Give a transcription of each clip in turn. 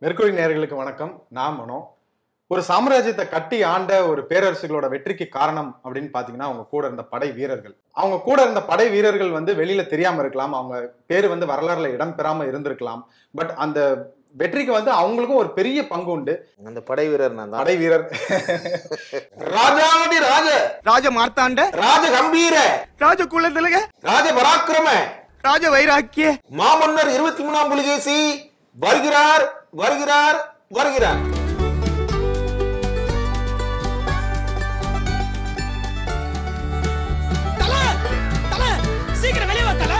Mercury நேயர்களுக்கு வணக்கம். நான் மனோ. ஒரு சாம்ராஜ்யத்தை கட்டி ஆண்ட ஒரு பேரரசுகளோட வெற்றிக்கு காரணம் அப்படின்னு பாத்தீங்கன்னா அவங்க கூட இருந்த படை வீரர்கள். அவங்க கூட இருந்த படை வீரர்கள் வந்து வெளியில தெரியாம இருக்கலாம். அவங்க பேரு வந்து வரலாறுல இடம் பெறாம இருந்திருக்கலாம். பட் அந்த வெற்றிக்கு வந்து அவங்களுக்கும் ஒரு பெரிய பங்கு உண்டு. அந்த படை வீரர் நான் படை வீரர். ராஜாவதி ராஜ. ராஜ மார்த்தாண்ட. ராஜ கம்பீர. ராஜ குலத்திலக. ராஜ பராக்கிரம. ராஜ வைராக்கிய. மாமன்னர் இருபத்தி மூணாம் புலிகேசி. வருகிறார். வருகிறார் வருகிறார். சீக்கிரம் வெளியே வா தல.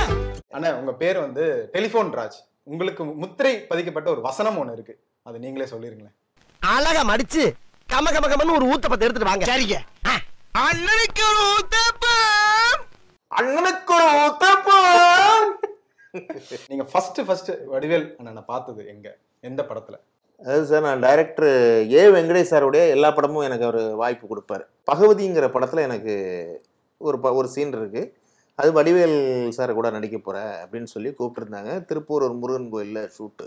ஆனா உங்க பேர் வந்து டெலிபோன் ராஜ். உங்களுக்கு முத்திரை பதிக்கப்பட்ட ஒரு வசனம் ஒண்ணு இருக்கு. அது நீங்களே சொல்லிருங்களேன். அழகா மடிச்சு கம கம கமன்னு ஒரு ஊத்தப்பத்தை எடுத்துட்டு வாங்க. சரிங்க. அண்ணனுக்கு ஒரு ஊத்தப்பம். அண்ணனுக்கு ஒரு ஊத்தப்பம். நீங்க ஃபர்ஸ்ட் ஃபர்ஸ்ட் வடிவேல் அண்ணனை பார்த்தது எங்க? எந்த படத்துல? அது சார் நான் டைரக்டர் ஏ வெங்கடேஷ் சாருடைய எல்லா படமும் எனக்கு அவர் வாய்ப்பு கொடுப்பாரு. பகவதிங்கிற படத்தில் எனக்கு ஒரு ப ஒரு சீன் இருக்குது அது வடிவேல் சார் கூட நடிக்க போகிறேன் அப்படின்னு சொல்லி கூப்பிட்டுருந்தாங்க. திருப்பூர் ஒரு முருகன் கோயிலில் ஷூட்டு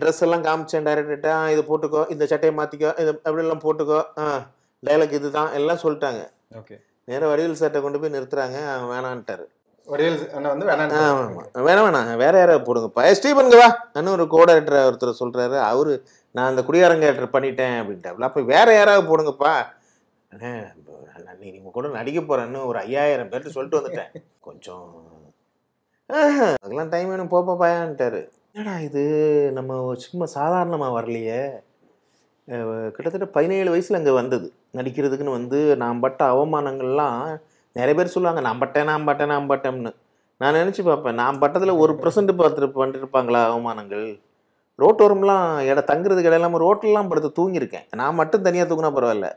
ட்ரெஸ் எல்லாம் காமிச்சேன் டைரக்டர்கிட்ட "ஆ, இது போட்டுக்கோ இந்த சட்டையை மாற்றிக்கோ இது அப்படியெல்லாம் போட்டுக்கோ. ஆ டைலாக் இது தான் எல்லாம் சொல்லிட்டாங்க. ஓகே. நேராக வடிவேல் சார்ட்ட கொண்டு போய் நிறுத்துறாங்க. வேணான்ட்டாரு. வடிவேல் அண்ணன் வந்து வேணாம் ஆமா. வேணாம் வேணாம். வேற யாராவது போடுங்கப்பா ஏ ஸ்டீபனுங்க வா. இன்னும் ஒரு கோடரேட்டர் ஒருத்தர் சொல்றாரு. அவரு நான் அந்த குடியாரங்கேட்டர் பண்ணிட்டேன் அப்படின்ட்டாப்புல அப்ப வேற யாராவது போடுங்கப்பா. அண்ணே, நான் நீ நீங்க கூட நடிக்க போறேன்னு ஒரு ஐயாயிரம் பேர்ட்டு சொல்லிட்டு வந்துட்டேன். கொஞ்சம் அதெல்லாம் டைம் வேணும். போப்பா பாயான்ட்டாரு. என்னடா இது? நம்ம சும்மா சாதாரணமா வரலையே. கிட்டத்தட்ட பதினேழு வயசுல அங்க வந்தது. நடிக்கிறதுக்குன்னு வந்து நான் பட்ட அவமானங்கள்லாம் நிறைய பேர் சொல்லுவாங்க நான் பட்டேன் நான் பட்டேன் நான் நினச்சி பார்ப்பேன். நான் பட்டதில் ஒரு பர்சன்ட் பார்த்துட்டு பண்ணிருப்பாங்களா அவமானங்கள்? ரோட்டோரம்லாம் இட தங்குறதுக்கு இடம் ரோட்லலாம் படுத்து தூங்கியிருக்கேன். நான் மட்டும் தனியாக தூங்கினா பரவாயில்ல.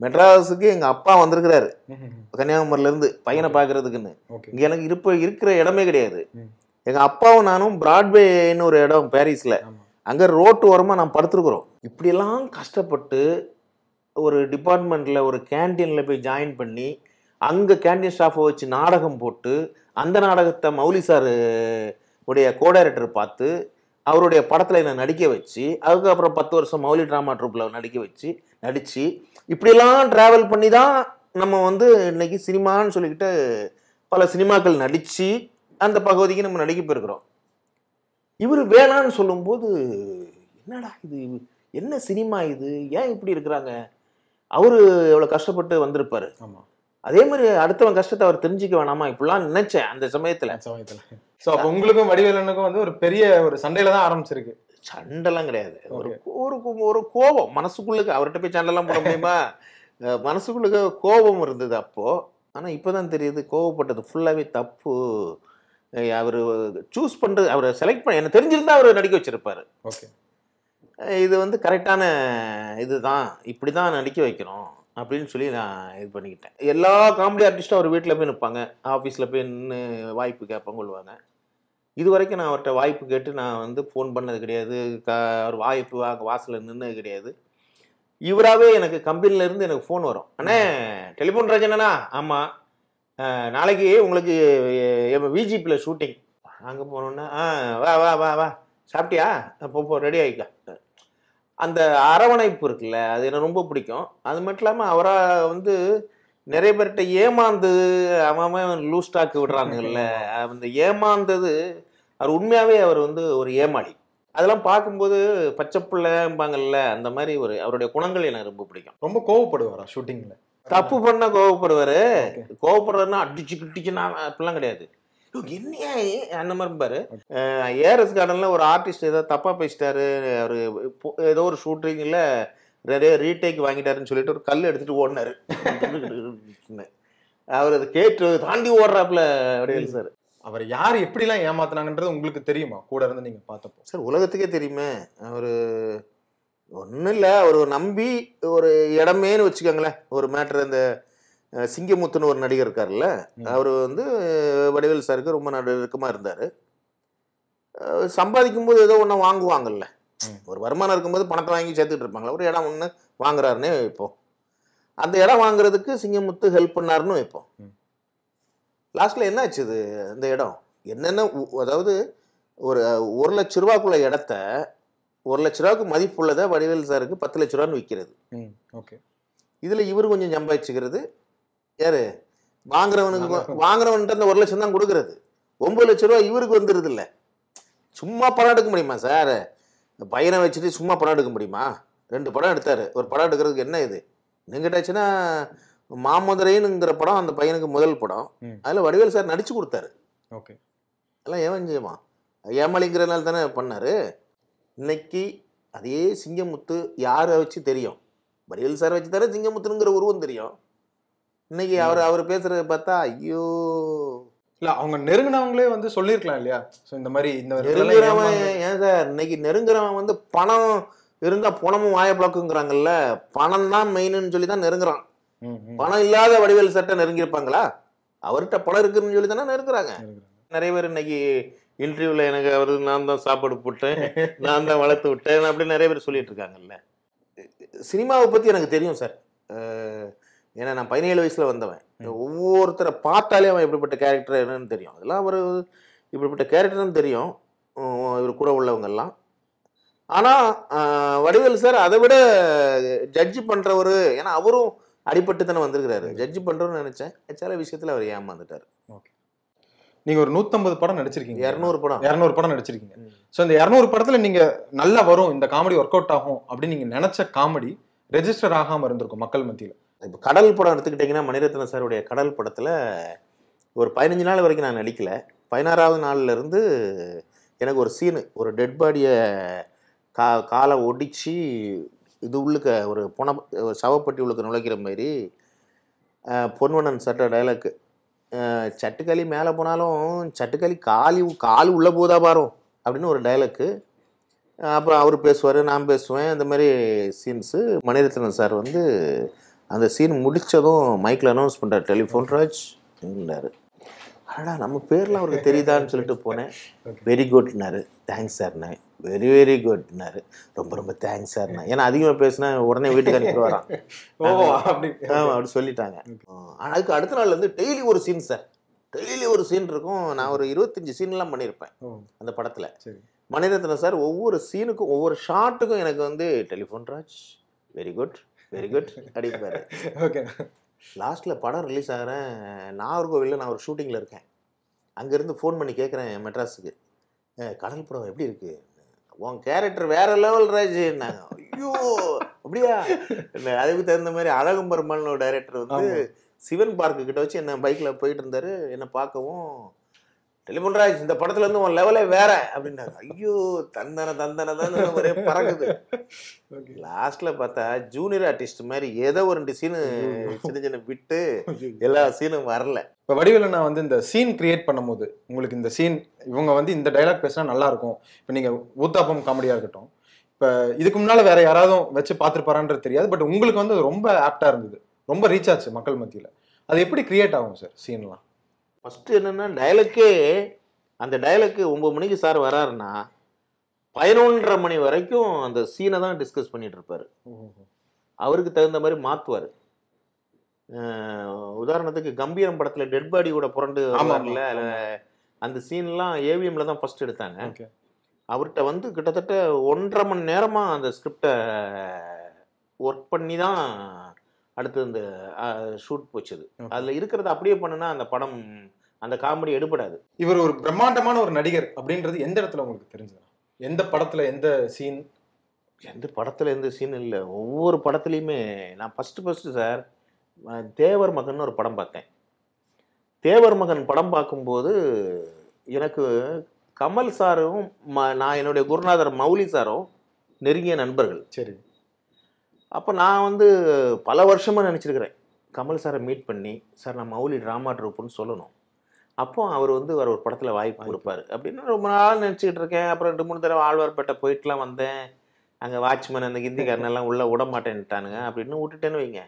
மெட்ராஸுக்கு எங்கள் அப்பா வந்திருக்கிறாரு. கன்னியாகுமரியிலேருந்து பையனை பார்க்கறதுக்குன்னு. இங்கே எனக்கு இருப்ப இருக்கிற இடமே கிடையாது. எங்கள் அப்பாவும் நானும் பிராட்வேன்னு ஒரு இடம் பாரிஸில் அங்கே ரோட்டு ஓரமாக நான் படுத்துருக்குறோம். இப்படியெல்லாம் கஷ்டப்பட்டு ஒரு டிபார்ட்மெண்ட்டில் ஒரு கேன்டீனில் போய் ஜாயின் பண்ணி அங்கே கேண்டீன் ஸ்டாஃபை வச்சு நாடகம் போட்டு அந்த நாடகத்தை மௌலி சார் உடைய கோடைரக்டர் பார்த்து அவருடைய படத்தில் என்னை நடிக்க வச்சு அதுக்கப்புறம் பத்து வருஷம் மௌலி ட்ராமா ட்ரூப்பில் நடிக்க வச்சு நடித்து இப்படியெல்லாம் ட்ராவல் பண்ணி தான் நம்ம வந்து இன்னைக்கு சினிமான்னு சொல்லிக்கிட்டு பல சினிமாக்கள் நடித்து அந்த பகுதிக்கு நம்ம நடிக்க போயிருக்கிறோம். இவர் வேணான்னு சொல்லும்போது என்னடா இது? என்ன சினிமா இது? ஏன் இப்படி இருக்கிறாங்க? அவரு எவ்வளோ கஷ்டப்பட்டு வந்திருப்பாரு. ஆமாம் அதே மாதிரி அடுத்தவன் கஷ்டத்தை அவர் தெரிஞ்சுக்க வேணாமா? இப்படிலாம் நினைச்சேன் அந்த சமயத்துல. சமயத்துல. சோ அப்ப உங்களுக்கும் வடிவேலனுக்கும் வந்து ஒரு பெரிய ஒரு சண்டையில தான் ஆரம்பிச்சிருக்கு. சண்டைலாம் கிடையாது. ஒரு ஒரு ஒரு கோபம். மனசுக்குள்ளுக்கு அவர்கிட்ட போய் சண்டைலாம் போட முடியுமா? மனசுக்குள்ளுக்கு கோபம் இருந்தது அப்போ. ஆனா இப்போதான் தெரியுது கோவப்பட்டது ஃபுல்லாவே தப்பு. அவர் சூஸ் பண்றது அவர் செலக்ட் பண்ண எனக்கு தெரிஞ்சிருந்தா அவர் நடிக்க வச்சிருப்பாரு. ஓகே. இது வந்து கரெக்டான இதுதான். இப்படி தான் நடிக்க வைக்கணும். அப்படின்னு சொல்லி நான் இது பண்ணிக்கிட்டேன். எல்லா காமெடி ஆர்டிஸ்ட்டும் அவர் வீட்டில் போய் நிற்பாங்க ஆஃபீஸில் போய் நின்று வாய்ப்பு கேட்பாங்க கொள்வாங்க இது வரைக்கும் நான் அவர்கிட்ட வாய்ப்பு கேட்டு நான் வந்து ஃபோன் பண்ணது கிடையாது. க அவர் வாய்ப்பு வாங்க வாசலில் நின்னது கிடையாது. இவராகவே எனக்கு கம்பெனிலேருந்து எனக்கு ஃபோன் வரும். அண்ணே டெலிஃபோன் ராஜண்ணா ஆமாம் நாளைக்கு உங்களுக்கு விஜிபியில் ஷூட்டிங் அங்கே போனோன்னா ஆ வா வா வா வா. சாப்பிட்டியா? போ ரெடி ஆகிக்கா அந்த அரவணைப்பு இருக்குல்ல அது எனக்கு ரொம்ப பிடிக்கும். அது மட்டும் இல்லாமல் அவராக வந்து நிறைய பேர்கிட்ட ஏமாந்து அவன் லூஸ் ஸ்டாக் விடுறாங்கல்ல அந்த ஏமாந்தது அவர் உண்மையாகவே அவர் வந்து ஒரு ஏமாளி. அதெல்லாம் பார்க்கும்போது பச்சை பிள்ளைம்பாங்கல்ல அந்த மாதிரி ஒரு அவருடைய குணங்கள் எனக்கு ரொம்ப பிடிக்கும். ரொம்ப கோவப்படுவாரா ஷூட்டிங்ல? தப்பு பண்ண கோவப்படுவாரு. கோவப்படுறதுன்னா அடிச்சு கிட்டிச்சுன்னா அப்படிலாம் கிடையாது. என்னையா அந்த மாதிரி பாரு. ஏஆர்எஸ் கார்டன்ல ஒரு ஆர்டிஸ்ட் ஏதோ தப்பா பேசிட்டாரு. அவரு இப்போ- ஏதோ ஒரு ஷூட்டிங்ல நிறைய ரீடேக் வாங்கிட்டாருன்னு சொல்லிட்டு ஒரு கல் எடுத்துட்டு ஓடினாரு. அவர் அதை கேட்டு தாண்டி ஓடுறாப்புல வடிவேல் சார் அவர் யார் எப்படிலாம் ஏமாத்துனாங்கன்றது உங்களுக்கு தெரியுமா? கூட இருந்து நீங்க பார்த்தப்போ. சார் உலகத்துக்கே தெரியுமே. அவர் ஒன்றும் இல்லை அவர் நம்பி ஒரு இடமேன்னு வச்சுக்கோங்களேன். ஒரு மேட்ரு அந்த சிங்கமுத்துன்னு ஒரு நடிகர் இருக்கார்ல. அவர் வந்து வடிவேல் சாருக்கு ரொம்ப நெருக்கமாக இருந்தார். சம்பாதிக்கும் போது ஏதோ ஒன்று வாங்குவாங்கல்ல. ஒரு வருமானம் இருக்கும்போது பணத்தை வாங்கி சேர்த்துட்டு இருப்பாங்களா ஒரு இடம் ஒன்று வாங்குறாருன்னே வைப்போம். அந்த இடம் வாங்குறதுக்கு சிங்கமுத்து ஹெல்ப் பண்ணாருன்னு வைப்போம். ம். லாஸ்ட்ல என்ன ஆச்சு இது அந்த இடம்? என்னென்ன அதாவது ஒரு ஒரு லட்ச ரூபாக்குள்ள இடத்த ஒரு லட்ச ரூபாய்க்கு மதிப்புள்ளதை வடிவேல் சாருக்கு பத்து லட்ச ரூபான்னு விற்கிறது ம் ஓகே. இதில் இவர் கொஞ்சம் சம்பாதிச்சுக்கிறது. யாரு? வாங்குறவனுக்கு வாங்குறவன்ட்டு அந்த ஒரு லட்சம் தான் கொடுக்கறது. ஒன்பது லட்ச ரூபா இவருக்கு வந்துடுது இல்லை. சும்மா படம் எடுக்க முடியுமா சார் பையனை வச்சுட்டு சும்மா படம் எடுக்க முடியுமா? ரெண்டு படம் எடுத்தார். ஒரு படம் எடுக்கிறதுக்கு என்ன இது? என்னங்கிட்டாச்சுன்னா மாமதுரைனுங்கிற படம் அந்த பையனுக்கு முதல் படம். அதில் வடிவேல் சார் நடிச்சு கொடுத்தாரு. ஓகே. அதெல்லாம் ஏவன் செய்வான் ஏமாளிங்கிறனால தானே பண்ணாரு. இன்னைக்கு அதே சிங்கமுத்து யாரை வச்சு தெரியும்? வடிவேல் சார் வச்சு தானே சிங்கமுத்துங்கிற உருவம் தெரியும். இன்னைக்கு அவர் அவர் பேசுறத பார்த்தா ஐயோ. இல்ல அவங்க நெருங்கினவங்களே வந்து சொல்லியிருக்கலாம் இல்லையா? சோ இந்த மாதிரி இந்த நெருங்குறவன் ஏன் சார்? இன்னைக்கு நெருங்குறவன் வந்து பணம் இருந்தா பணமும் வாய பிளக்குங்கிறாங்கல்ல பணம் தான் மெயின்னு சொல்லி தான் நெருங்குறான். பணம் இல்லாத வடிவேல் சட்டை நெருங்கியிருப்பாங்களா? அவர்கிட்ட பணம் இருக்குன்னு சொல்லி தானே நெருங்குறாங்க. நிறைய பேர் இன்னைக்கு இன்டர்வியூவில் எனக்கு அவர் நான் தான் சாப்பாடு போட்டேன் நான் தான் வளர்த்து விட்டேன் அப்படின்னு நிறைய பேர் சொல்லிட்டு இருக்காங்கல்ல. சினிமாவை பற்றி எனக்கு தெரியும் சார் ஏன்னா நான் பதினேழு வயசில் வந்தவன். ஒவ்வொருத்தரை பார்த்தாலே அவன் எப்படிப்பட்ட கேரக்டர் என்னன்னு தெரியும். அதெல்லாம் அவர் இப்படிப்பட்ட கேரக்டர்னு தெரியும். இவர் கூட உள்ளவங்கெல்லாம். ஆனால் வடிவேல் சார் அதை விட ஜட்ஜி பண்ணுறவர் ஏன்னா அவரும் அடிபட்டு தானே வந்திருக்கிறாரு. ஜட்ஜி பண்ணுறோன்னு நினச்சேன். சில விஷயத்தில் அவர் ஏமாந்துட்டார். நீங்க ஒரு 150 படம் நடிச்சிருக்கீங்க. இரநூறு படம். 200 படம் நடிச்சிருக்கீங்க. சோ இந்த 200 படத்துல நீங்க நல்லா வரும். இந்த காமெடி ஒர்க் அவுட் ஆகும் அப்படின்னு நீங்க நினைச்ச காமெடி ரெஜிஸ்டர் ஆகாம இருந்திருக்கும் மக்கள் மத்தியில. இப்போ கடல் படம் எடுத்துக்கிட்டிங்கன்னா மணிரத்ன சாருடைய கடல் படத்தில் ஒரு பதினஞ்சு நாள் வரைக்கும் நான் நடிக்கலை. பதினாறாவது நாள்லேருந்து எனக்கு ஒரு சீனு ஒரு டெட் பாடியை கா காலை ஒடிச்சு இது உள்ளுக்க ஒரு புன ஒரு சவப்பட்டி உள்ளுக்க நுழைக்கிற மாதிரி பொன்வனன் சட்ட டைலாக்கு சட்டுக்களி மேலே போனாலும் சட்டுக்களி காலி காலு உள்ளே போதா பாரும் அப்படின்னு ஒரு டைலாக்கு அப்புறம் அவர் பேசுவார் நான் பேசுவேன் இந்த மாதிரி சீன்ஸு மணிரத்னம் சார் வந்து அந்த சீன் முடிச்சதும் மைக்கில் அனௌன்ஸ் பண்ணுறாரு டெலிஃபோன் ராஜ் இருந்தார் அடடா நம்ம பேர்லாம் அவருக்கு தெரியுதான்னு சொல்லிட்டு போனேன். வெரி குட்னாரு தேங்க்ஸ் சார்ண்ணே வெரி வெரி குட்னாரு ரொம்ப ரொம்ப தேங்க்ஸ் சார்ண்ணே ஏன்னா அதிகமாக பேசினா உடனே வீட்டுக்கு அனுப்பிட்டு வரான் ஓ அப்படி. ஆமாம் அப்படி சொல்லிட்டாங்க. அதுக்கு அடுத்த நாள் வந்து டெய்லி ஒரு சீன் சார் டெய்லி ஒரு சீன் இருக்கும். நான் ஒரு இருபத்தஞ்சி சீன்லாம் பண்ணியிருப்பேன் அந்த படத்தில். மணிரத்னம் சார் ஒவ்வொரு சீனுக்கும் ஒவ்வொரு ஷாட்டுக்கும் எனக்கு வந்து telephone Raj very good very good அடிப்பாரு. ஓகே லாஸ்ட்டில் படம் ரிலீஸ் ஆகிறேன் நாகர்கோவிலில் நான் ஒரு ஷூட்டிங்கில் இருக்கேன். அங்கேருந்து ஃபோன் பண்ணி கேட்குறேன் மெட்ராஸுக்கு. "ஏ, கடல் படம் எப்படி இருக்கு? உன் கேரக்டர் வேற லெவல் ராஜ்னாங்க ஐயோ அப்படியா? அதுக்கு தகுந்த மாதிரி அழகும் பெருமாள்னு ஒரு டைரக்டர் வந்து. சிவன் பார்க்கு கிட்ட வச்சு என்ன பைக்கில் போயிட்டு இருந்தாரு. என்னை பார்க்கவும் டெலிஃபோன் ராஜ் இந்த படத்துல இருந்து உன் லெவலே வேற அப்படின்னாங்க. ஐயோ தந்தன தந்தன தந்தன ஒரே பறக்குது. லாஸ்ட்ல பார்த்தா ஜூனியர் ஆர்டிஸ்ட் மாதிரி ஏதோ ஒரு ரெண்டு சீனு சின்ன சின்ன விட்டு எல்லா சீனும் வரல. இப்போ வடிவேலு நான் வந்து இந்த சீன் கிரியேட் பண்ணும்போது உங்களுக்கு இந்த சீன் இவங்க வந்து இந்த டைலாக் பேசினா நல்லா இருக்கும். இப்போ நீங்க ஊத்தாப்பம் காமெடியா இருக்கட்டும். இப்போ இதுக்கு முன்னால வேற யாராவது வச்சு பார்த்துருப்பாரான்றது தெரியாது. பட் உங்களுக்கு வந்து ரொம்ப ஆப்டா இருந்தது. ரொம்ப ரீச் ஆச்சு மக்கள் மத்தியில. அது எப்படி கிரியேட் ஆகும் சார் சீன்லாம் ஃபஸ்ட்டு என்னென்னா டைலக்கே அந்த டைலக்கு ஒம்பது மணிக்கு சார் வராருன்னா பதினொன்றரை மணி வரைக்கும் அந்த சீனை தான் டிஸ்கஸ் பண்ணிட்டு இருப்பாரு. அவருக்கு தகுந்த மாதிரி மாற்றுவார் உதாரணத்துக்கு கம்பீரம் படத்தில் டெட் பாடி கூட புரண்டு ஆமா, வருவார்ல ஆமா. அதுல அந்த சீன்லாம் ஏவிஎம்ல தான் ஃபர்ஸ்ட் எடுத்தாங்க. அவர்கிட்ட வந்து கிட்டத்தட்ட ஒன்றரை மணி நேரமாக அந்த ஸ்கிரிப்டை ஒர்க் பண்ணி தான் அடுத்து இந்த ஷூட் போச்சுது. அதில் இருக்கிறத அப்படியே பண்ணுனா அந்த படம் அந்த காமெடி எடுபடாது. இவர் ஒரு பிரம்மாண்டமான ஒரு நடிகர் அப்படின்றது எந்த இடத்துல உங்களுக்கு தெரிஞ்சது? எந்த படத்துல எந்த சீன் எந்த படத்தில் எந்த சீன் இல்லை. ஒவ்வொரு படத்துலையுமே நான் ஃபஸ்ட்டு ஃபஸ்ட்டு சார் தேவர் மகன் ஒரு படம் பார்த்தேன். தேவர் மகன் படம் பார்க்கும்போது எனக்கு கமல் சாரும் ம- நான் என்னுடைய குருநாதர் மௌலி சாரும் நெருங்கிய நண்பர்கள். சரி. அப்போ நான் வந்து பல வருஷமாக நினச்சிருக்கிறேன். கமல் சாரை மீட் பண்ணி சார் நான் மௌலி ட்ராமா ட்ரூப்புன்னு சொல்லணும். அப்போ அவர் வந்து அவர் ஒரு படத்தில் வாய்ப்பு கொடுப்பாரு. அப்படின்னு ரொம்ப நாள் நினச்சிக்கிட்டு இருக்கேன். அப்புறம் ரெண்டு மூணு தடவை ஆழ்வார்பேட்டை போயிட்டுலாம் வந்தேன். அங்கே வாட்ச்மேன் அந்த ஹிந்திக்காரனெல்லாம் உள்ளே விட மாட்டேன்ட்டானுங்க அப்படின்னு விட்டுட்டேன்னு வைங்க.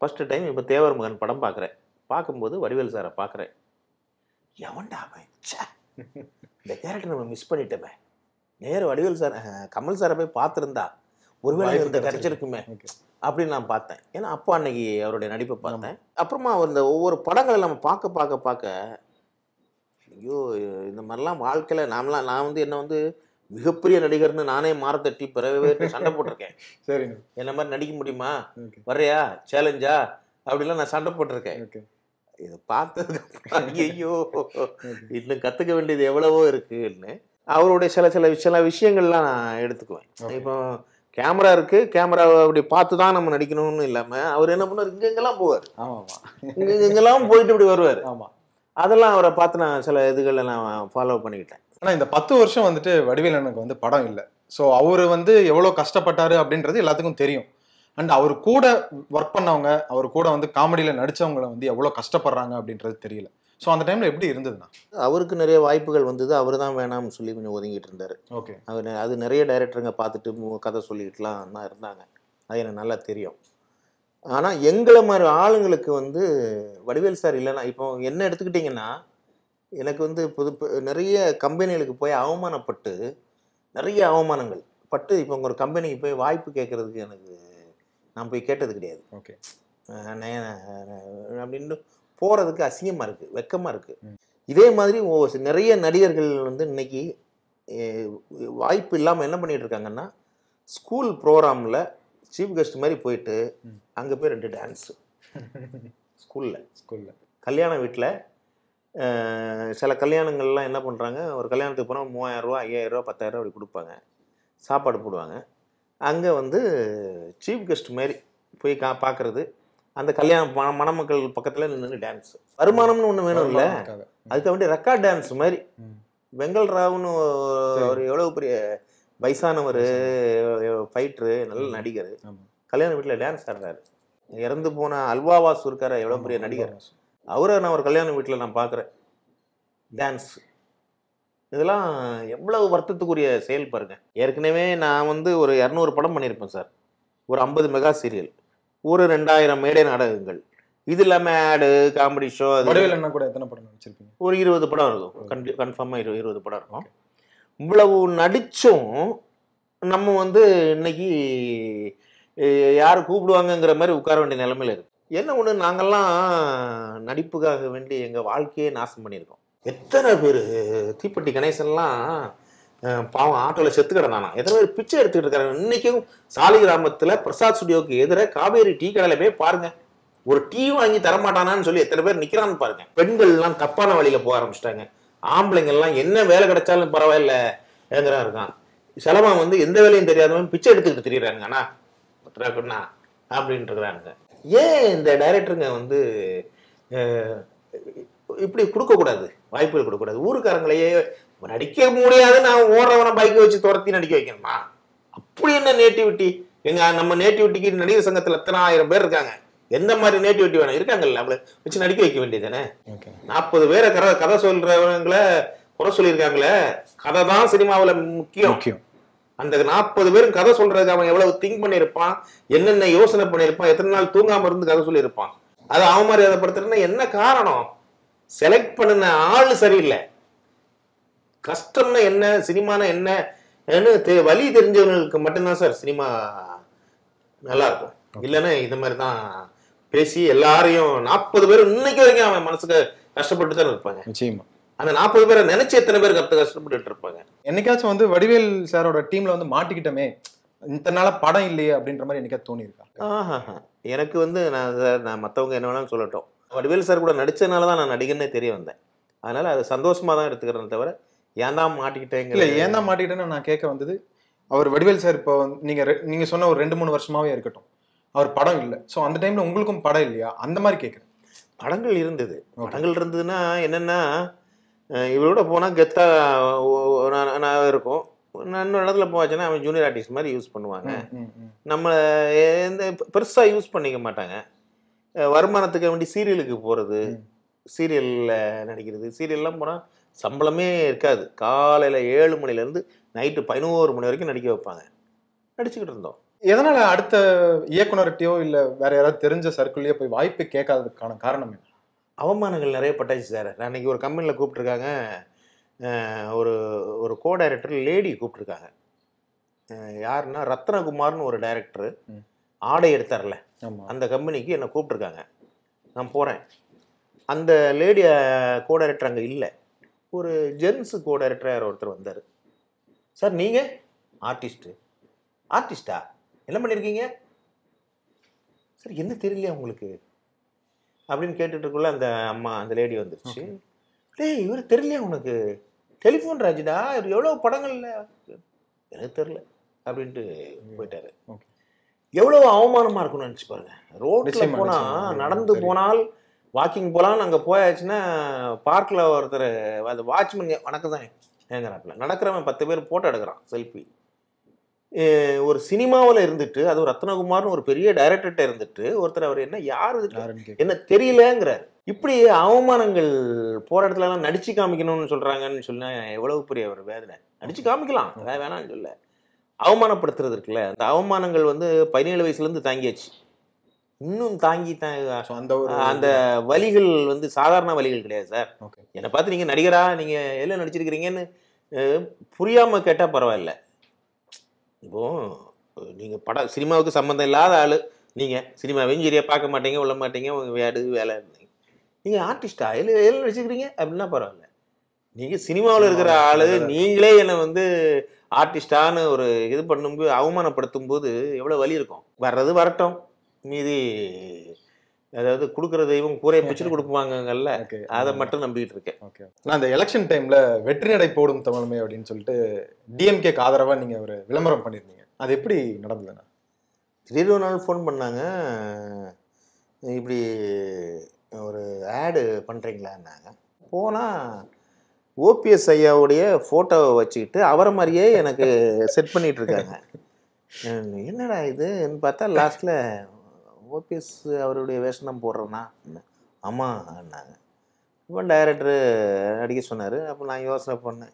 ஃபஸ்ட்டு டைம் இப்போ தேவர் மகன் படம் பார்க்குறேன் பார்க்கும்போது வடிவேல் சாரை பார்க்குறேன் எவன்டா அவன்? இந்த கேரக்டர் நம்ம மிஸ் பண்ணிட்டோமே. நேர வடிவேல் சார் கமல் சாரை போய் பார்த்துருந்தா ஒருவேளை இந்த கிடைச்சிருக்கும். அப்படின்னு நான் பார்த்தேன். ஏன்னா அப்போ அன்னைக்கு அவருடைய நடிப்பை பார்த்தேன். அப்புறமா அவர் இந்த ஒவ்வொரு படங்களை நம்ம பார்க்க பார்க்க பார்க்க ஐயோ இந்த மாதிரிலாம் வாழ்க்கையில் நாமலாம் நான் வந்து என்ன வந்து மிகப்பெரிய நடிகர்னு நானே மாரத்தட்டி பிறவே சண்டை போட்டிருக்கேன். சரிங்க. என்ன மாதிரி நடிக்க முடியுமா? ஓகே. வர்றியா? சேலஞ்சா? அப்படிலாம் நான் சண்டை போட்டிருக்கேன். இதை பார்த்ததுக்கு ஐயோ இன்னும் கற்றுக்க வேண்டியது எவ்வளவோ இருக்குன்னு அவருடைய சில சில சில விஷயங்கள்லாம் நான் எடுத்துக்குவேன். இப்போ கேமரா இருக்கு கேமரா அப்படி பார்த்து தான் நம்ம நடிக்கணும்னு இல்லாமல் அவர் என்ன பண்ணுவார்? இங்கெங்கெல்லாம் போவார். ஆமா ஆமா இங்க இங்கெல்லாம் போயிட்டு இப்படி வருவார். ஆமா. அதெல்லாம் அவரை பார்த்து நான் சில இதுகளை நான் ஃபாலோ பண்ணிக்கிட்டேன். ஆனா இந்த பத்து வருஷம் வந்துட்டு வடிவேலனுக்கு வந்து படம் இல்லை. ஸோ அவரு வந்து எவ்வளவு கஷ்டப்பட்டாரு அப்படின்றது எல்லாத்துக்கும் தெரியும். அண்ட் அவர் கூட ஒர்க் பண்ணவங்க அவர் கூட வந்து காமெடியில நடிச்சவங்கள வந்து எவ்வளவு கஷ்டப்படுறாங்க அப்படின்றது தெரியல. ஸோ அந்த டைம்ல எப்படி இருந்ததுண்ணா? அவருக்கு நிறைய வாய்ப்புகள் வந்தது. அவர் தான் வேணாம்னு சொல்லி கொஞ்சம் ஒதுங்கிட்டு இருந்தார். ஓகே அவர் அது நிறைய டைரக்டருங்க பார்த்துட்டு கதை சொல்லிக்கிட்டுலாம் தான் இருந்தாங்க. அது எனக்கு நல்லா தெரியும். ஆனால் எங்களை மாதிரி ஆளுங்களுக்கு வந்து வடிவேல் சார் இல்லைன்னா இப்போ என்ன எடுத்துக்கிட்டிங்கன்னா எனக்கு வந்து புது நிறைய கம்பெனிகளுக்கு போய் அவமானப்பட்டு நிறைய அவமானங்கள். பட்டு இப்போ ஒரு கம்பெனிக்கு போய் வாய்ப்பு கேட்குறதுக்கு எனக்கு நான் போய் கேட்டது கிடையாது. ஓகே. அப்படின்னு போகிறதுக்கு அசிங்கமாக இருக்குது வெக்கமாக இருக்குது. இதே மாதிரி நிறைய நடிகர்கள் வந்து இன்னைக்கு வாய்ப்பு இல்லாமல் என்ன பண்ணிட்டு இருக்காங்கன்னா ஸ்கூல் ப்ரோக்ராமில் சீஃப் கெஸ்ட் மாதிரி போயிட்டு. அங்கே போய் ரெண்டு டான்ஸு ஸ்கூலில் ஸ்கூல்ல கல்யாண வீட்டில் சில கல்யாணங்கள்லாம் என்ன பண்ணுறாங்க ஒரு கல்யாணத்துக்கு போனால் மூவாயிரரூவா ஐயாயிரரூவா பத்தாயிரரூவா அப்படி கொடுப்பாங்க. சாப்பாடு போடுவாங்க. அங்கே வந்து சீஃப் கெஸ்ட் மாதிரி போய் கா பார்க்குறது அந்த கல்யாண மண மணமக்கள் பக்கத்தில் நின்று டான்ஸ் வருமானம்னு ஒன்று வேணும் இல்லை. அதுக்கு வேண்டிய ரெக்கார்ட் டான்ஸ் மாதிரி. வெங்கல் ராவ்னு. ஒரு எவ்வளோ பெரிய வயசானவர் ஃபைட்ரு நல்ல நடிகர். கல்யாண வீட்டில் டான்ஸ் ஆடுறாரு. இறந்து போன அல்வாவாஸ் இருக்காரு எவ்வளோ பெரிய நடிகர். அவரை நான் ஒரு கல்யாண வீட்டில் நான் பார்க்குறேன் டான்ஸ் இதெல்லாம் எவ்வளவு வருத்தத்துக்குரிய செயல் பாருங்க. ஏற்கனவே நான் வந்து ஒரு இரநூறு படம் பண்ணியிருப்பேன் சார். ஒரு ஐம்பது மெகா சீரியல். ஒரு ரெண்டாயிரம் மேடை நாடகங்கள். இது இல்லாமல் ஆடு காமெடி ஷோ அது அண்ணா கூட எத்தனை படம் நடிச்சிருப்பீங்க? ஒரு இருபது படம் இருக்கும். கன்ஃபார்மாக இரு இருபது படம் இருக்கும். இவ்வளவு நடிச்சும் நம்ம வந்து இன்னைக்கு யார் கூப்பிடுவாங்கங்கிற மாதிரி உட்கார வேண்டிய நிலைமையில இருக்கு. என்ன ஒன்று நாங்கெல்லாம் நடிப்புக்காக வேண்டி எங்கள் வாழ்க்கையே நாசம் பண்ணியிருக்கோம். எத்தனை பேர்? தீப்பெட்டி கணேசன்லாம் பாவம் ஆட்டோவில் செத்து கிடந்தானா எத்தனை பேர் பிச்சை எடுத்துக்கிட்டு இருக்காங்க இன்னைக்கும் சாலி கிராமத்தில் பிரசாத் ஸ்டுடியோக்கு எதிர காவேரி டீ கடையில் போய் பாருங்கள் ஒரு டீ வாங்கி தரமாட்டானான்னு சொல்லி எத்தனை பேர் நிற்கிறான்னு பாருங்க. பெண்கள்லாம் தப்பான வழியில் போக ஆரம்பிச்சிட்டாங்க. ஆம்பளைங்கள்லாம் என்ன வேலை கிடைச்சாலும் பரவாயில்ல ஏங்கிறா இருக்கான். செலவன் வந்து எந்த வேலையும் தெரியாதவன் பிச்சை எடுத்துக்கிட்டு தெரியுறாங்க அண்ணா பத்து ரூபா அப்படின்ட்டு இருக்கிறாங்க ஏன் இந்த டைரக்டருங்க வந்து இப்படி கொடுக்கக்கூடாது? வாய்ப்புகள் கொடுக்கக்கூடாது. ஊருக்காரங்களையே நடிக்க முடியாது நான் ஓடுறவனை பைக்கை வச்சு துரத்தி நடிக்க வைக்கணுமா? அப்படி என்ன நேட்டிவிட்டி எங்க நம்ம நேட்டிவிட்டிக்கு நடிகர் சங்கத்துல எத்தனை ஆயிரம் பேர் இருக்காங்க? எந்த மாதிரி நேட்டிவிட்டி வேணும்? இருக்காங்கல்ல அவங்கள வச்சு நடிக்க வைக்க வேண்டியதானே நாற்பது பேரை கதை கதை சொல்றவங்களை குறை சொல்லியிருக்காங்களே கதை தான் சினிமாவில் முக்கியம். முக்கியம். அந்த நாற்பது பேரும் கதை சொல்றதுக்கு அவன் எவ்வளவு திங்க் பண்ணியிருப்பான்? என்னென்ன யோசனை பண்ணியிருப்பான்? எத்தனை நாள் தூங்காம இருந்து கதை சொல்லியிருப்பான்? அதை அவமரியாதைப்படுத்துறதுன்னா என்ன காரணம்? செலக்ட் பண்ணின ஆள் சரியில்லை. கஷ்டம்னா என்ன சினிமானா என்ன ன்னு தெ- வழி தெரிஞ்சவங்களுக்கு மட்டும்தான் சார் சினிமா நல்லா இருக்கும் இல்லைன்னா இந்த மாதிரி தான் பேசி எல்லாரையும் நாற்பது பேர் இன்னைக்கு வரைக்கும் அவன் மனசுக்கு கஷ்டப்பட்டு தான் இருப்பாங்க. நிச்சயமா. அந்த நாற்பது பேரை நினைச்சு எத்தனை பேர் கஷ்ட கஷ்டப்பட்டு இருப்பாங்க? என்னைக்காச்சும் வந்து வடிவேல் சாரோட டீம்ல வந்து மாட்டிக்கிட்டோமே இத்தனை நாளா படம் இல்லையே அப்படின்ற மாதிரி என்னைக்காச்சும் தோணி இருக்கா. எனக்கு வந்து நான் சார் நான் மற்றவங்க என்ன வேணாலும் சொல்லட்டும். வடிவேல் சார் கூட நடிச்சதுனால தான் நான் நடிகன்னே தெரிய வந்தேன். அதனால அது சந்தோஷமா தான் எடுத்துக்கிறேன் தவிர ஏன் தான் மாட்டிக்கிட்டேங்கிற இல்ல ஏன் தான் மாட்டிக்கிட்டேன்னு நான் கேட்க வந்தது அவர் வடிவேல் சார் இப்போ வந்து நீங்க ரெ- நீங்க சொன்ன ஒரு ரெண்டு மூணு வருஷமாவே இருக்கட்டும். அவர் படம் இல்லை. ஸோ அந்த டைம்ல உங்களுக்கும் படம் இல்லையா? அந்த மாதிரி கேட்குறேன். படங்கள் இருந்தது. படங்கள் இருந்ததுன்னா என்னென்னா இவரோட போனால் கெத்தா நான் இருக்கும். நான் இன்னொரு இடத்துல போச்சுன்னா அவன் ஜூனியர் ஆர்டிஸ்ட் மாதிரி யூஸ் பண்ணுவாங்க. நம்ம எந்த பெருசாக யூஸ் பண்ணிக்க மாட்டாங்க. வருமானத்துக்கு வேண்டி சீரியலுக்கு போகிறது. சீரியலில் நடிக்கிறது. சீரியல்லாம் போனால் சம்பளமே இருக்காது. காலையில் ஏழு மணிலேருந்து நைட்டு பதினோரு மணி வரைக்கும் நடிக்க வைப்பாங்க. நடிச்சுக்கிட்டு இருந்தோம். எதனால அடுத்த இயக்குனர்கிட்டயோ இல்ல வேற யாராவது தெரிஞ்ச சர்க்கிள்லயோ போய் வாய்ப்பு கேட்காததுக்கான காரணம் என்ன? அவமானங்கள் நிறைய பட்டாச்சு சார். நான் அன்னைக்கு ஒரு கம்பெனியில் கூப்பிட்ருக்காங்க ஒரு ஒரு கோ டைரக்டர் லேடி கூப்பிட்ருக்காங்க யாருன்னா ரத்னகுமார்னு ஒரு டைரக்டர். ஆடை எடுத்தார்ல. அந்த கம்பெனிக்கு என்னை கூப்பிட்ருக்காங்க நான் போகிறேன் அந்த லேடி கோ டைரக்டர் அங்கே இல்லை. ஒரு ஜென்ஸு கோ டைரக்டர் ஒருத்தர் வந்தார். சார் நீங்கள் ஆர்டிஸ்ட்டு. ஆர்டிஸ்டா? என்ன பண்ணியிருக்கீங்க சார் என்ன தெரியலையா உங்களுக்கு? அப்படின்னு கேட்டுட்டுக்குள்ள அந்த அம்மா அந்த லேடி வந்துருச்சு. டேய் இவர் தெரியலையா உனக்கு? டெலிஃபோன் ராஜுடா இவர் எவ்வளோ படங்கள்ல? எனக்கு தெரியல. அப்படின்ட்டு போயிட்டாரு. Okay. எவ்வளவு அவமானமா இருக்கும்னு நினைச்சு பாருங்க. ரோட்ல நிச்சயமா, போனா. நடந்து. போனால் வாக்கிங் போலாம் அங்க போயாச்சுன்னா பார்க்ல ஒருத்தர் அந்த வாட்ச்மேன் வணக்கம் தான் ஏங்கிறாப்புல நடக்கிறவன் பத்து பேர் போட்டோ எடுக்கிறான் செல்ஃபி ஒரு சினிமாவில் இருந்துட்டு அது ஒரு ரத்னகுமார்னு ஒரு பெரிய டைரக்டர்கிட்ட இருந்துட்டு ஒருத்தர் அவர் என்ன யார் என்ன தெரியலங்கிறார். இப்படி அவமானங்கள் இடத்துல எல்லாம் நடிச்சு காமிக்கணும்னு சொல்றாங்கன்னு சொன்னா எவ்வளவு பெரிய ஒரு வேதனை. நடிச்சு காமிக்கலாம் வேணாம்னு சொல்ல. அவமானப்படுத்துறது இருக்குல்ல. அந்த அவமானங்கள் வந்து பதினேழு வயசுல இருந்து தாங்கியாச்சு. இன்னும் தாங்கி அந்த அந்த வலிகள் வந்து சாதாரண வலிகள் கிடையாது சார். என்னை பார்த்து நீங்க நடிகரா நீங்க எல்லாம் நடிச்சிருக்கிறீங்கன்னு அஹ், புரியாம கேட்டா பரவாயில்ல. இப்போ நீங்க பட சினிமாவுக்கு சம்மந்தம் இல்லாத ஆளு. நீங்க சினிமாவையும் சரியா பார்க்க மாட்டீங்க உள்ள மாட்டீங்க உங்க வேடு வேலை. நீங்க ஆர்டிஸ்டா? எல்லாம் எல்லாம் நடிச்சிருக்கிறீங்க? அப்படின்னா பரவாயில்ல. நீங்க சினிமாவில் இருக்கிற ஆளு நீங்களே என்னை வந்து ஆர்டிஸ்டான்னு ஒரு இது பண்ணும்போது அவமானப்படுத்தும் போது எவ்வளவு வலி இருக்கும்? வர்றது வரட்டும். மீதி அதாவது கொடுக்குற தெய்வம் கூரையை பிடிச்சிட்டு கொடுப்பாங்கல்ல. அதை மட்டும் நம்பிக்கிட்டு இருக்கேன். ஓகே. நான் அந்த எலெக்ஷன் டைம்ல வெற்றி நடை போடும் தமிழ்மை அப்படின்னு சொல்லிட்டு டிஎம்கேக்கு ஆதரவா நீங்க ஒரு விளம்பரம் பண்ணிருந்தீங்க அது எப்படி நடந்ததுண்ணா திடீர்னு ஒரு நாள் ஃபோன் பண்ணாங்க. இப்படி ஒரு ஆடு பண்ணுறீங்களான்னாங்க போனால் ஓபிஎஸ் ஐயாவுடைய ஃபோட்டோவை வச்சுக்கிட்டு அவரை மாதிரியே எனக்கு செட் பண்ணிட்டு இருக்காங்க என்னடா இதுன்னு பார்த்தா லாஸ்ட்டில் ஓபிஎஸ் அவருடைய வேஷம் தான் போடுறேன்னா ஆமான்னாங்க இப்போ டைரக்டரு அடிக்க சொன்னார். அப்போ நான் யோசனை பண்ணேன்.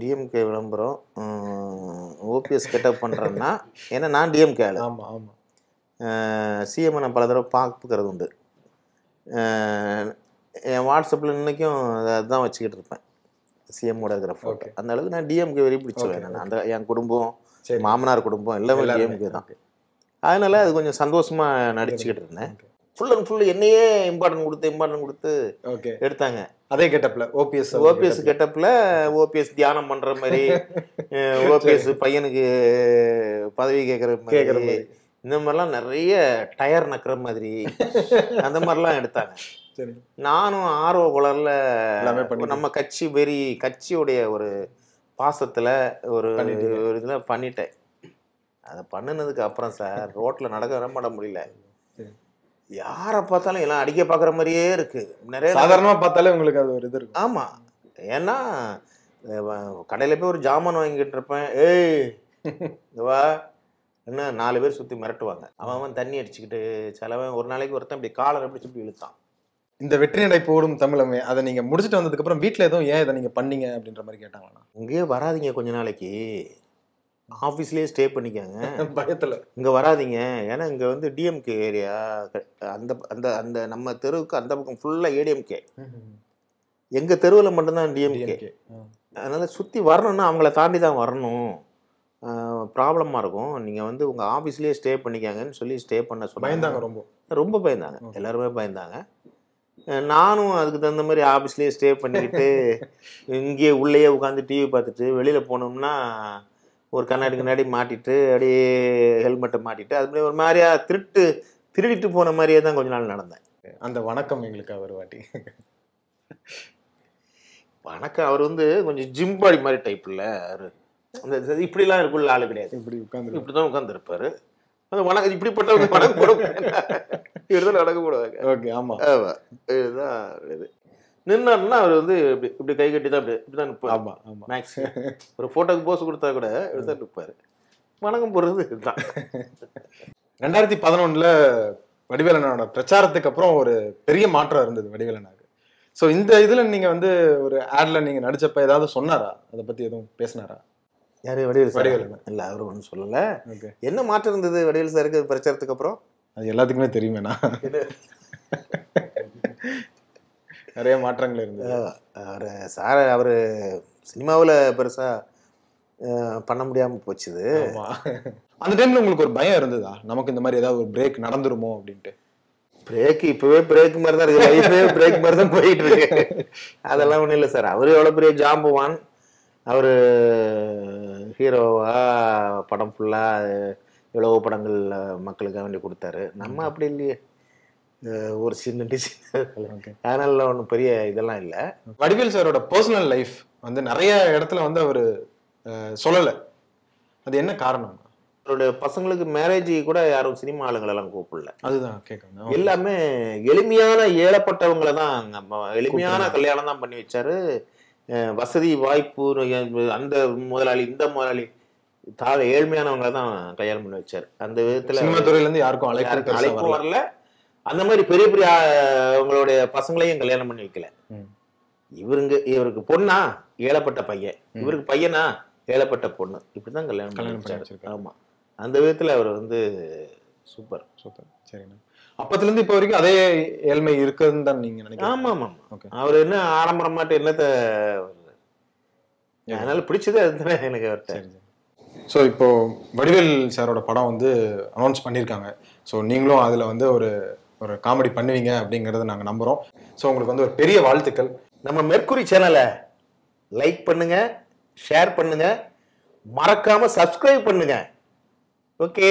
டிஎம்கே விளம்பரம் ஓபிஎஸ் கெட்டப் பண்ணுறேன்னா ஏன்னா நான் டிஎம்கே ஆளு. ஆமா ஆமா. சிஎம் நான் பல தடவை பார்க்குறது உண்டு. என் வாட்ஸ்அப்பில் இன்னைக்கும் அதை- அதுதான் வச்சுக்கிட்டு இருப்பேன். சிஎம்மோட இருக்கிற ஃபோட்டோ. அந்த அளவுக்கு நான் டிஎம்கே வெறி பிடிச்சவன் Okay, நான். அந்த என் குடும்பம் மாமனார் குடும்பம் எல்லாமே. டிஎம்கே தான். அதனால அது கொஞ்சம் சந்தோஷமா நடிச்சுக்கிட்டு இருந்தேன். ஃபுல் அண்ட் ஃபுல் என்னையே இம்பார்ட்டன்ட் கொடுத்து இம்பார்ட்டன்ட் கொடுத்து ஓகே எடுத்தாங்க. அதே கெட்டப்ல ஓபிஎஸ் ஓபிஎஸ் கெட்டப்ல ஓபிஎஸ் தியானம் பண்ற மாதிரி ஓபிஎஸ் பையனுக்கு பதவி கேட்குற மாதிரி. இந்த மாதிரிலாம் நிறைய டயர் நக்கிற மாதிரி அந்த மாதிரிலாம் எடுத்தாங்க. நானும் ஆர்வ குளர்ல. நம்ம கட்சி வெறி கட்சியுடைய ஒரு பாசத்துல ஒரு. ஒரு இதுல பண்ணிட்டேன். அதை பண்ணினதுக்கு அப்புறம் சார் ரோட்ல நடக்க வர மாட முடியல. யாரை பார்த்தாலும் எல்லாம் அடிக்க பார்க்குற மாதிரியே இருக்கு. நிறைய சாதாரணமா பார்த்தாலே உங்களுக்கு அது ஒரு இது இருக்கும். ஆமா. ஏன்னா கடையில போய் ஒரு ஜாமான் வாங்கிட்டு இருப்பேன். ஏய் இங்க வா. என்ன நாலு பேர் சுத்தி மிரட்டுவாங்க. அவன் அவன் தண்ணி அடிச்சுக்கிட்டு சிலவன் ஒரு நாளைக்கு ஒருத்தன் இப்படி காலர் அப்படி சுத்தி இழுத்தான். இந்த வெற்றி நடை போடும் தமிழமே அதை நீங்க முடிச்சிட்டு வந்ததுக்கு அப்புறம் வீட்ல எதுவும் ஏன் இதை நீங்க பண்ணீங்க அப்படின்ற மாதிரி கேட்டாங்களா இங்கேயே வராதீங்க கொஞ்ச நாளைக்கு. ஆஃபீஸ்லேயே ஸ்டே பண்ணிக்கங்க. பயத்துல. இங்கே வராதீங்க. ஏன்னா இங்கே வந்து டிஎம்கே ஏரியா அந்த அந்த அந்த நம்ம தெருவுக்கு அந்த பக்கம் ஃபுல்லாக ஏடிஎம்கே எங்கள் தெருவில் மட்டும்தான் டிஎம்கே. அதனால் சுற்றி வரணும்னா அவங்கள தாண்டி தான் வரணும். ப்ராப்ளமாக இருக்கும். நீங்கள் வந்து உங்கள் ஆஃபீஸ்லேயே ஸ்டே பண்ணிக்கங்கன்னு சொல்லி ஸ்டே பண்ண சொன்னாங்க. பயந்தாங்க ரொம்ப. ரொம்ப பயந்தாங்க. எல்லாருமே பயந்தாங்க. நானும் அதுக்கு தகுந்த மாதிரி ஆஃபீஸ்லேயே ஸ்டே பண்ணிக்கிட்டு இங்கேயே உள்ளேயே உட்காந்து டிவி பார்த்துட்டு வெளியில் போனோம்னா ஒரு கண்ணாடி கண்ணாடி மாட்டிட்டு அப்படியே ஹெல்மெட்டை மாட்டிட்டு அது மாதிரி ஒரு மாதிரியா திருட்டு திருடிட்டு போன மாதிரியே தான் கொஞ்ச நாள் நடந்தேன். அந்த வணக்கம் எங்களுக்கு அவர் வாட்டி. வணக்கம் அவர் வந்து கொஞ்சம் ஜிம் பாடி மாதிரி டைப்பில் அந்த இது இப்படிலாம் இருக்குள்ள ஆளு கிடையாது. இப்படி உட்காந்து இப்படி தான் உட்காந்துருப்பாரு அந்த வணக்கம் இப்படிப்பட்டவங்க வணக்கம் இவர் தான் போடுவாங்க ஓகே ஆமா. ஆமா இதுதான் இது. நின்னாருன்னா அவர் வந்து இப்படி இப்படி கை கட்டி தான் இப்படி இப்படி தான் நிற்பார் ஆமா ஆமா. மேக்ஸ் ஒரு ஃபோட்டோக்கு போஸ் கொடுத்தா கூட இப்படி தான் நிற்பார் வணக்கம் போடுறது இதுதான். ரெண்டாயிரத்தி பதினொன்னுல வடிவேலனோட பிரச்சாரத்துக்கு அப்புறம் ஒரு பெரிய மாற்றம் இருந்தது வடிவேலனாக்கு. ஸோ இந்த இதுல நீங்க வந்து ஒரு ஆட்ல நீங்க நடிச்சப்ப ஏதாவது சொன்னாரா? அதை பத்தி எதுவும் பேசினாரா? யாரு? வடிவேல் சார். வடிவேலு. இல்லை அவர் ஒன்றும் சொல்லலை. என்ன மாற்றம் இருந்தது வடிவேல் சாருக்கு பிரச்சாரத்துக்கு அப்புறம்? அது எல்லாத்துக்குமே தெரியுமேண்ணா நிறைய மாற்றங்கள் இருந்தது. அவர் சார் அவர் சினிமாவில் பெருசாக பண்ண முடியாமல் போச்சுது. அந்த டைம்ல உங்களுக்கு ஒரு பயம் இருந்ததா? நமக்கு இந்த மாதிரி ஏதாவது ஒரு பிரேக் நடந்துருமோ அப்படின்ட்டு. பிரேக் இப்பவே பிரேக் மாதிரி தான் இருக்கு. லைஃபே பிரேக் மாதிரி தான் போயிட்டு இருக்கு. அதெல்லாம் ஒன்றும் இல்லை சார். அவர் எவ்வளோ பெரிய ஜாம்புவான் அவர் ஹீரோவா படம் ஃபுல்லாக எவ்வளவோ படங்கள் மக்களுக்காக வேண்டி கொடுத்தாரு. நம்ம அப்படி இல்லையே. ஒரு சின்ன டிசைன் அதனால ஒன்றும் பெரிய இதெல்லாம் இல்லை. வடிவேல் சாரோட பர்சனல் லைஃப் வந்து நிறைய இடத்துல வந்து அவர் சொல்லலை. அது என்ன காரணம்? அவருடைய பசங்களுக்கு மேரேஜ் கூட யாரும் சினிமா ஆளுங்களெல்லாம் கூப்பிடல. அதுதான் கேட்கணும் எல்லாமே எளிமையான ஏழப்பட்டவங்கள தான் நம்ம எளிமையான கல்யாணம் தான் பண்ணி வச்சாரு. வசதி வாய்ப்பு அந்த முதலாளி இந்த முதலாளி தாழ ஏழ்மையானவங்கள தான் கல்யாணம் பண்ணி வச்சாரு. அந்த விதத்துல சினிமா துறையில இருந்து யாருக்கும் அழைப்பு அழைப்பும் வரல. அந்த மாதிரி பெரிய பெரிய அவங்களுடைய பசங்களையும் கல்யாணம் பண்ணி வைக்கல. இவருங்க இவருக்கு பொண்ணா? ஏழப்பட்ட பையன். இவருக்கு பையனா? ஏழப்பட்ட பொண்ணு. இப்படிதான் கல்யாணம் கல்யாணம். ஆமா. அந்த விதத்துல அவர் வந்து சூப்பர். சூப்பர். சரிண்ணா. அப்பத்துல இருந்து இப்போ வரைக்கும் அதே ஏழ்மை இருக்குதுன்னு தான் நீங்க நினைக்கிறீங்க? ஆமா ஆமா. அவர் என்ன ஆடம்பரம் மாட்டு என்னத்த அதனால பிடிச்சது அதுதானே எனக்கு அவர்கிட்ட ஸோ இப்போது வடிவேல் சாரோட படம் வந்து அனௌன்ஸ் பண்ணியிருக்காங்க. ஸோ நீங்களும் அதில் வந்து ஒரு ஒரு காமெடி பண்ணுவீங்க அப்படிங்கிறத நாங்கள் நம்புகிறோம் ஸோ உங்களுக்கு வந்து ஒரு பெரிய வாழ்த்துக்கள். நம்ம மெர்க்குரி சேனலை லைக் பண்ணுங்க ஷேர் பண்ணுங்க. மறக்காம சப்ஸ்கிரைப் பண்ணுங்க. ஓகே